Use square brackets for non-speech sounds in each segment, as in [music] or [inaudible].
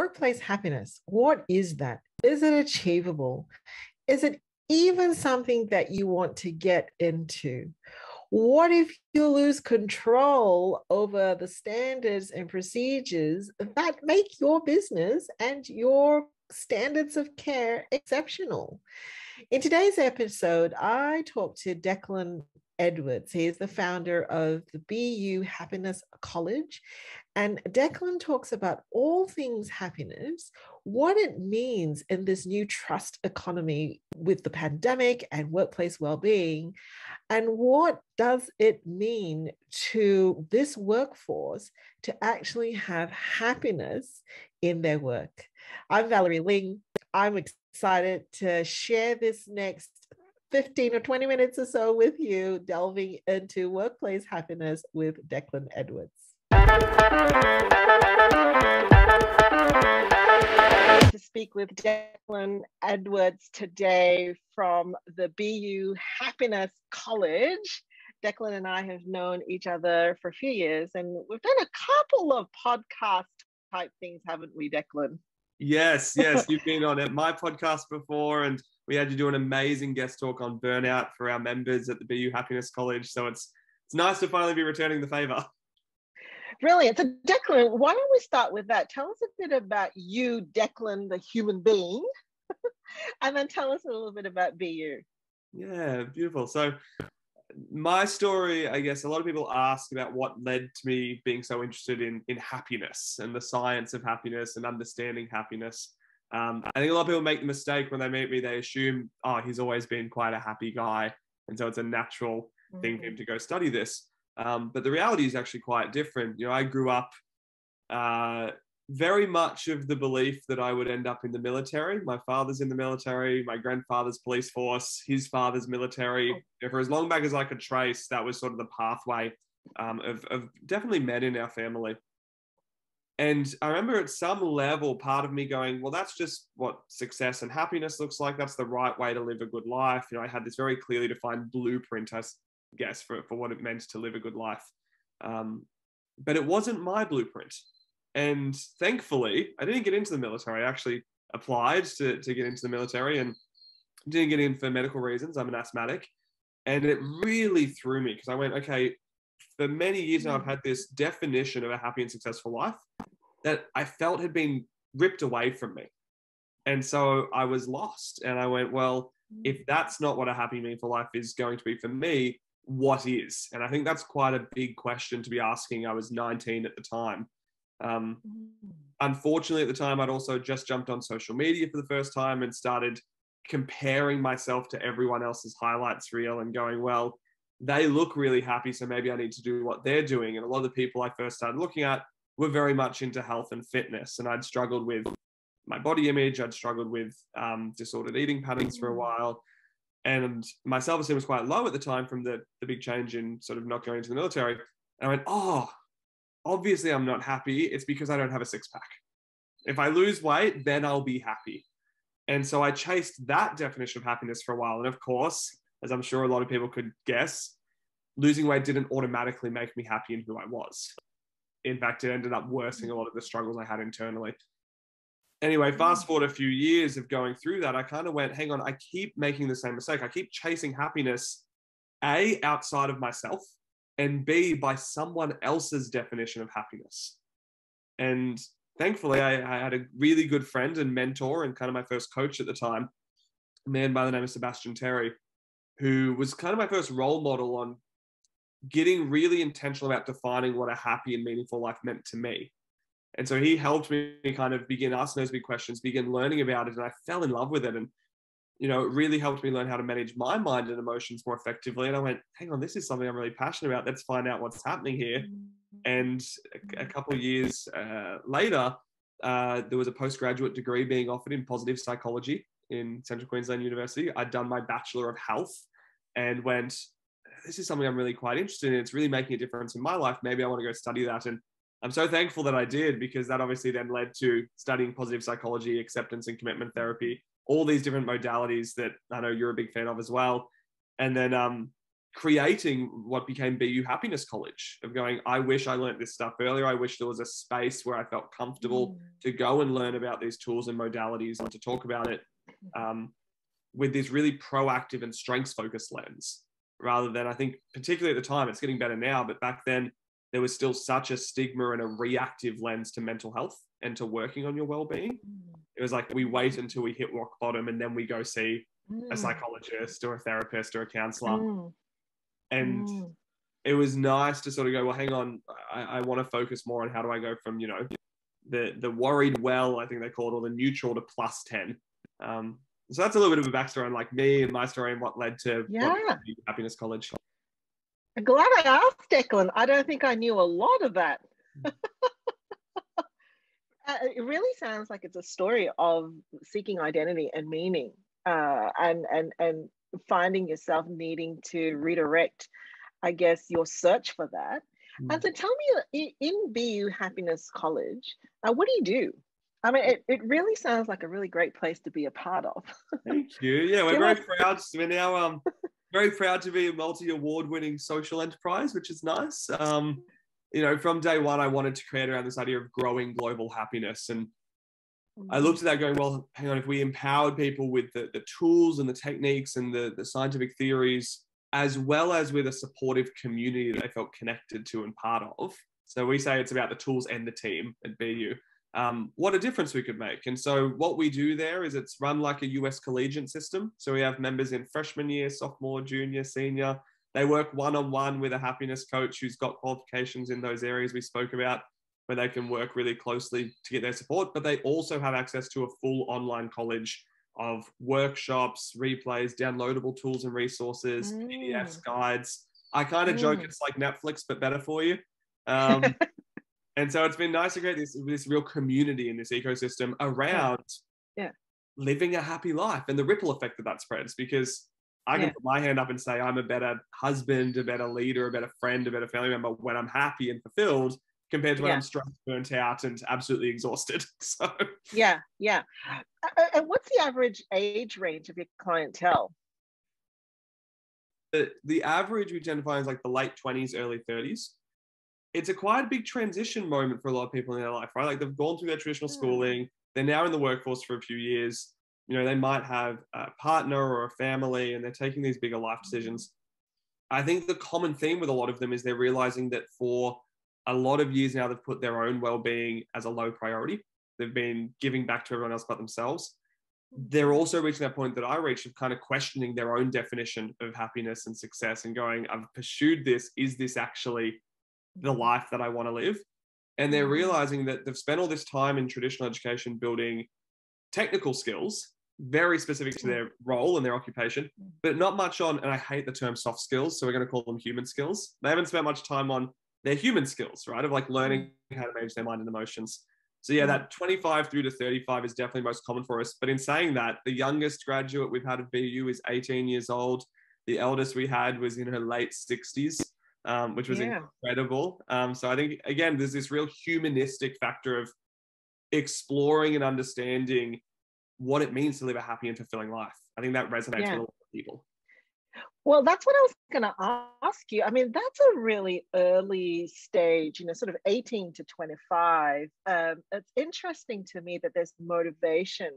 workplace happiness, what is that? Is it achievable? Is it even something that you want to get into? What if you lose control over the standards and procedures that make your business and your standards of care exceptional? In today's episode, I talked to Declan Edwards. He is the founder of the BU Happiness College. And Declan talks about all things happiness, what it means in this new trust economy with the pandemic and workplace well-being, and what does it mean to this workforce to actually have happiness in their work. I'm Valerie Ling. I'm excited to share this next 15 or 20 minutes or so with you, delving into workplace happiness with Declan Edwards. To speak with Declan Edwards today from the BU Happiness College. Declan and I have known each other for a few years, and we've done a couple of podcast type things, haven't we, Declan? Yes, yes, [laughs] you've been on it. My podcast before, and we had you do an amazing guest talk on burnout for our members at the BU Happiness College. So it's it's nice to finally be returning the favor. Brilliant. So, Declan, why don't we start with that? Tell us a bit about you, Declan, the human being, [laughs] and then tell us a little bit about BU. Yeah, beautiful. So, my story, I guess, a lot of people ask about what led to me being so interested in in happiness and the science of happiness and understanding happiness. Um, I think a lot of people make the mistake when they meet me, they assume, oh, he's always been quite a happy guy, and so it's a natural mm-hmm. thing for him mm-hmm. to go study this. Um, but the reality is actually quite different. You know, I grew up uh, very much of the belief that I would end up in the military. My father's in the military, my grandfather's police force, his father's military. For as long back as I could trace, that was sort of the pathway um, of, of definitely men in our family. And I remember at some level, part of me going, well, that's just what success and happiness looks like. That's the right way to live a good life. You know, I had this very clearly defined blueprint, I guess, for, for what it meant to live a good life. Um, but it wasn't my blueprint. And thankfully, I didn't get into the military. I actually applied to, to get into the military and didn't get in for medical reasons. I'm an asthmatic. And it really threw me because I went, okay, for many years now, I've had this definition of a happy and successful life that I felt had been ripped away from me. And so I was lost. And I went, well, if that's not what a happy, meaningful life is going to be for me, what is? And I think that's quite a big question to be asking. I was 19 at the time. Um, mm. unfortunately, at the time, I'd also just jumped on social media for the first time and started comparing myself to everyone else's highlights reel and going, well, they look really happy, so maybe I need to do what they're doing. And a lot of the people I first started looking at were very much into health and fitness, and I'd struggled with my body image. I'd struggled with um, disordered eating patterns for a mm. while, and my self-esteem was quite low at the time from the the big change in sort of not going into the military. And I went, oh, obviously I'm not happy. It's because I don't have a six pack. If I lose weight, then I'll be happy. And so I chased that definition of happiness for a while. And of course, as I'm sure a lot of people could guess, losing weight didn't automatically make me happy in who I was. In fact, it ended up worsening mm. a lot of the struggles I had internally. Anyway, mm. fast forward a few years of going through that, I kind of went, hang on, I keep making the same mistake. I keep chasing happiness, A, outside of myself, and B, by someone else's definition of happiness. And thankfully, I, I, had a really good friend and mentor and kind of my first coach at the time, a man by the name of Sebastian Terry, who was kind of my first role model on getting really intentional about defining what a happy and meaningful life meant to me. And so he helped me kind of begin asking those big questions, begin learning about it. And I fell in love with it. And you know, it really helped me learn how to manage my mind and emotions more effectively. And I went, hang on, this is something I'm really passionate about. Let's find out what's happening here. And a, couple of years uh, later, uh, there was a postgraduate degree being offered in positive psychology in Central Queensland University. I'd done my Bachelor of Health and went, this is something I'm really quite interested in. It's really making a difference in my life. Maybe I want to go study that. And I'm so thankful that I did because that obviously then led to studying positive psychology, acceptance and commitment therapy, all these different modalities that I know you're a big fan of as well. And then um, creating what became BU Happiness College of going, I wish I learned this stuff earlier. I wish there was a space where I felt comfortable mm. to go and learn about these tools and modalities and to talk about it um, with this really proactive and strengths focused lens rather than I think, particularly at the time, it's getting better now, but back then there was still such a stigma and a reactive lens to mental health and to working on your well-being. Mm. It was like we wait until we hit rock bottom and then we go see mm. a psychologist or a therapist or a counselor. Mm. And mm. it was nice to sort of go, well, hang on, I, I want to focus more on how do I go from, you know, the the worried well, I think they call it, or the neutral to plus 10. Um, so that's a little bit of a backstory on like me and my story and what led to yeah. Happiness College. I'm glad I asked Declan. I don't think I knew a lot of that. [laughs] Uh, it really sounds like it's a story of seeking identity and meaning uh, and, and, and finding yourself needing to redirect, I guess, your search for that. Mm. And so tell me, in BU Happiness College, uh, what do you do? I mean, it, it really sounds like a really great place to be a part of. [laughs] Thank you. Yeah, we're very proud. We're now um, [laughs] very proud to be a multi-award-winning social enterprise, which is nice. Um, you know, from day one, I wanted to create around this idea of growing global happiness, and I mm-hmm. looked at that going, well, hang on, if we empowered people with the, the tools and the techniques and the, the scientific theories, as well as with a supportive community that they felt connected to and part of. So we say it's about the tools and the team at BU um, what a difference we could make. And so what we do there is it's run like a US collegiate system. So we have members in freshman year, sophomore, junior, senior. They work one on one with a happiness coach who's got qualifications in those areas we spoke about, where they can work really closely to get their support. But they also have access to a full online college of workshops, replays, downloadable tools and resources, mm. PDFs, guides. I kind of mm. joke it's like Netflix, but better for you. Um, [laughs] And so it's been nice to create this this real community in this ecosystem around yeah. living a happy life and the ripple effect that that spreads. Because I can yeah. put my hand up and say I'm a better husband, a better leader, a better friend, a better family member when I'm happy and fulfilled compared to when yeah. I'm stressed, burnt out, and absolutely exhausted. [laughs] So yeah, yeah. And what's the average age range of your clientele? The, the average we tend to find is like the late 20s, early 30s it's a quite a big transition moment for a lot of people in their life, right? Like they've gone through their traditional hmm. schooling, they're now in the workforce for a few years. You know, they might have a partner or a family and they're taking these bigger life decisions. I think the common theme with a lot of them is they're realizing that for a lot of years now, they've put their own well being as a low priority. They've been giving back to everyone else but themselves. They're also reaching that point that I reached of kind of questioning their own definition of happiness and success and going, I've pursued this. Is this actually the life that I want to live. And they're mm-hmm. realizing that they've spent all this time in traditional education building technical skills very specific to their role and their occupation, mm. but not much on, and I hate the term soft skills, so we're going to call them human skills. They haven't spent much time on their human skills, right? Of like learning mm. how to manage their mind and emotions. So yeah, mm. that 25 through to 35 is definitely most common for us. But in saying that, the youngest graduate we've had of BU is 18 years old. The eldest we had was in her late 60s um, which was yeah. incredible. Um, so I think again, there's this real humanistic factor of exploring and understanding what it means to live a happy and fulfilling life. I think that resonates yeah. with a lot of people. Well, that's what I was going to ask you. I mean, that's a really early stage, you know, sort of 18 to 25. Um, it's interesting to me that there's motivation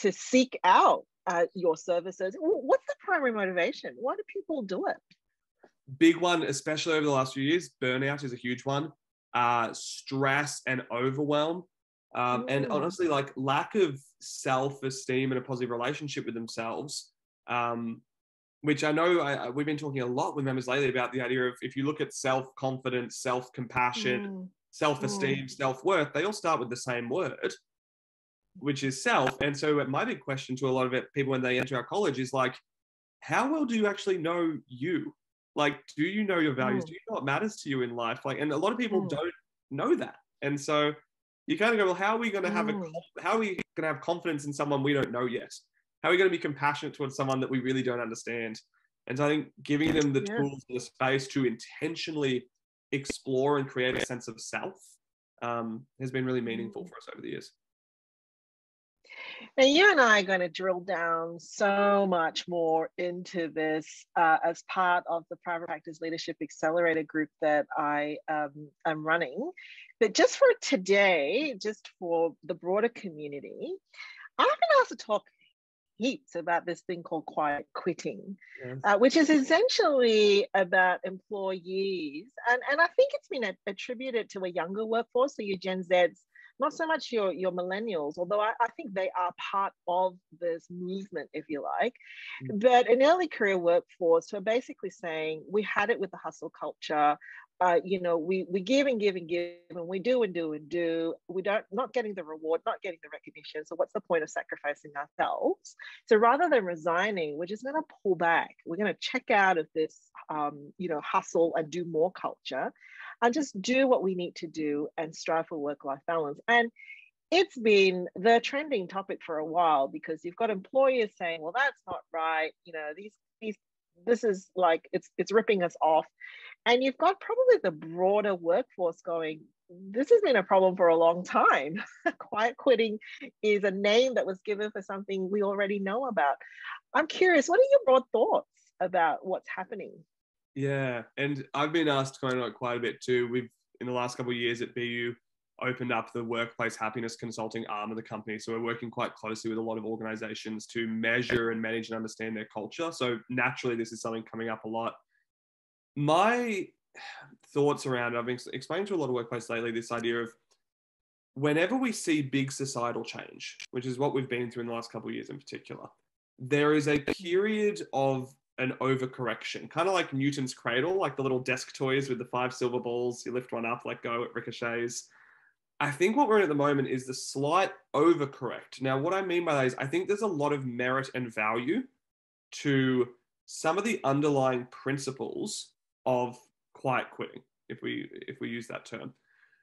to seek out uh, your services. What's the primary motivation? Why do people do it? Big one, especially over the last few years, burnout is a huge one. Uh, stress and overwhelm. Um, and honestly, like lack of self esteem and a positive relationship with themselves, um, which I know I, we've been talking a lot with members lately about the idea of if you look at self confidence, self compassion, mm. self esteem, mm. self worth, they all start with the same word, which is self. And so, my big question to a lot of it, people when they enter our college is like, how well do you actually know you? Like, do you know your values? Mm. Do you know what matters to you in life? Like, and a lot of people mm. don't know that. And so you kind of go, well, how are we going to have mm. a, how are we going to have confidence in someone we don't know yet? How are we going to be compassionate towards someone that we really don't understand? And so I think giving them the yeah. tools and the space to intentionally explore and create a sense of self um, has been really meaningful mm. for us over the years. Now, you and I are going to drill down so much more into this uh, as part of the Private Practice Leadership Accelerator group that I um, am running. But just for today, just for the broader community, I've been asked to talk heaps about this thing called quiet quitting, yes. uh, which is essentially about employees. And, and I think it's been attributed to a younger workforce, so your Gen Zs not so much your, your millennials, although I, I think they are part of this movement, if you like, mm-hmm. but an early career workforce who are basically saying we had it with the hustle culture. Uh, you know, we we give and give and give, and we do and do and do. We don't not getting the reward, not getting the recognition. So what's the point of sacrificing ourselves? So rather than resigning, we're just going to pull back. We're going to check out of this, um, you know, hustle and do more culture, and just do what we need to do and strive for work life balance. And it's been the trending topic for a while because you've got employers saying, well, that's not right. You know, these, these, this is like, it's, it's ripping us off. And you've got probably the broader workforce going, this has been a problem for a long time. [laughs] Quiet quitting is a name that was given for something we already know about. I'm curious, what are your broad thoughts about what's happening? Yeah, and I've been asked kind of quite a bit too. We've in the last couple of years at BU opened up the workplace happiness consulting arm of the company. So we're working quite closely with a lot of organizations to measure and manage and understand their culture. So naturally, this is something coming up a lot. My thoughts around it, I've been explaining to a lot of workplace lately this idea of whenever we see big societal change, which is what we've been through in the last couple of years in particular, there is a period of an overcorrection, kind of like Newton's cradle, like the little desk toys with the five silver balls. You lift one up, let go, it ricochets. I think what we're in at the moment is the slight overcorrect. Now, what I mean by that is I think there's a lot of merit and value to some of the underlying principles of quiet quitting, if we if we use that term.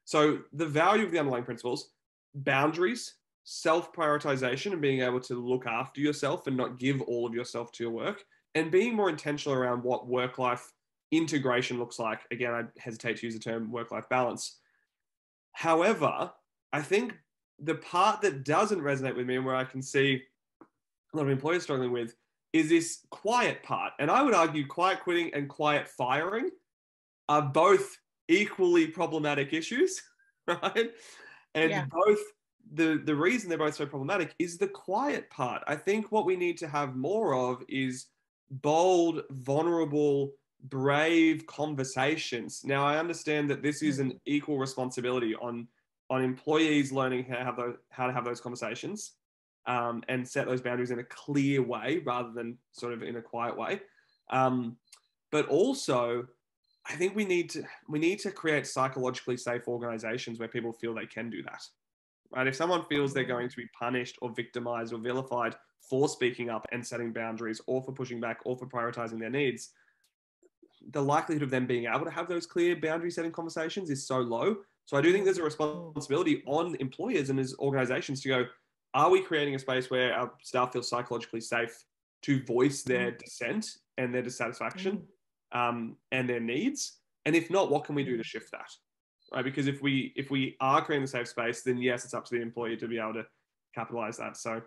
So the value of the underlying principles, boundaries, self-prioritization and being able to look after yourself and not give all of yourself to your work and being more intentional around what work life integration looks like. Again, I hesitate to use the term work life balance. However, I think the part that doesn't resonate with me and where I can see a lot of employers struggling with is this quiet part. And I would argue quiet quitting and quiet firing are both equally problematic issues, [laughs] right? And yeah. both the the reason they're both so problematic is the quiet part. I think what we need to have more of is bold, vulnerable, brave conversations. Now, I understand that this is an mm. equal responsibility on on employees learning how to have those, how to have those conversations um, and set those boundaries in a clear way rather than sort of in a quiet way. Um, but also, I think we need to we need to create psychologically safe organizations where people feel they can do that. Right? If someone feels they're going to be punished or victimized or vilified for speaking up and setting boundaries or for pushing back or for prioritizing their needs, the likelihood of them being able to have those clear boundary setting conversations is so low. So I do think there's a responsibility on employers and as organizations to go, are we creating a space where our staff feel psychologically safe to voice their mm. dissent and their dissatisfaction mm. um, and their needs? And if not, what can we do to shift that? Right? Because if we if we are creating a safe space, then yes, it's up to the employee to be able to capitalize that. So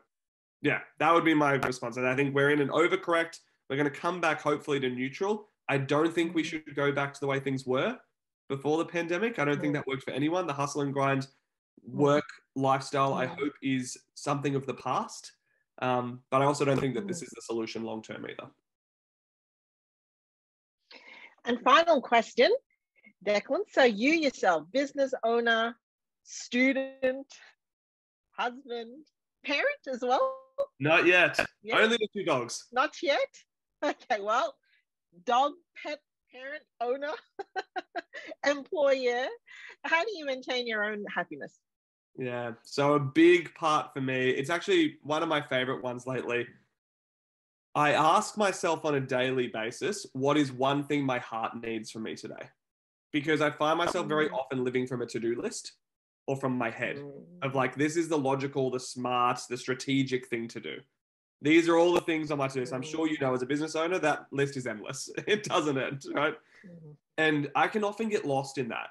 yeah, that would be my response. And I think we're in an overcorrect. We're going to come back hopefully to neutral. I don't think we mm-hmm. should go back to the way things were before the pandemic. I don't think that worked for anyone. The hustle and grind mm-hmm. work lifestyle, I hope, is something of the past. Um, but I also don't think that this mm-hmm. is the solution long term either. And final question, Declan. So, you yourself, business owner, student, husband, parent as well? Not yet. Yes. Only the two dogs. Not yet. [laughs] Okay, well, dog, pet, parent, owner, [laughs] employer. How do you maintain your own happiness? Yeah, so a big part for me, it's actually one of my favorite ones lately. I ask myself on a daily basis, what is one thing my heart needs from me today? Because I find myself very mm. often living from a to do list or from my head of like this is the logical the smart the strategic thing to do. These are all the things on my to-do list. I'm sure you know as a business owner that list is endless. [laughs] It doesn't end right? Mm-hmm. and i can often get lost in that.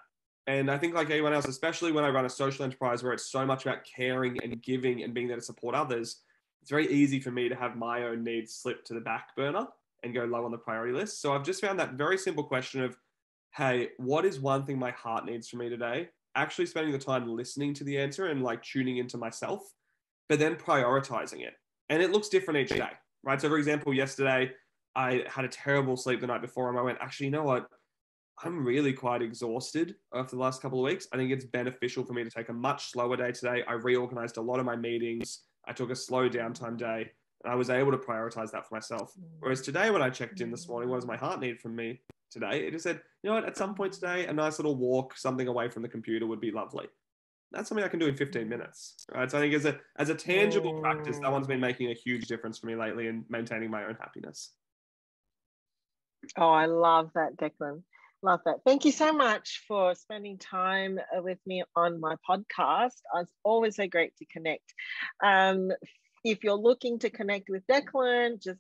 And I think, like anyone else, especially when I run a social enterprise where it's so much about caring and giving and being there to support others, it's very easy for me to have my own needs slip to the back burner and go low on the priority list. So I've just found that very simple question of, hey, what is one thing my heart needs from me today? Actually spending the time listening to the answer and like tuning into myself, but then prioritizing it. And it looks different each day, right? So, for example, yesterday I had a terrible sleep the night before and I went, actually, you know what? I'm really quite exhausted after the last couple of weeks. I think it's beneficial for me to take a much slower day today. I reorganized a lot of my meetings. I took a slow downtime day and I was able to prioritize that for myself. Mm. Whereas today, when I checked in this mm. morning, what does my heart need from me today? It just said, you know what, at some point today, a nice little walk, something away from the computer would be lovely. That's something I can do in 15 minutes. Right. So I think as a as a tangible practice, that one's been making a huge difference for me lately in maintaining my own happiness. Oh, I love that, Declan. Love that. Thank you so much for spending time uh, with me on my podcast. It's always so great to connect. Um, if you're looking to connect with Declan, just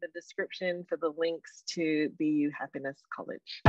the description for the links to BU Happiness College.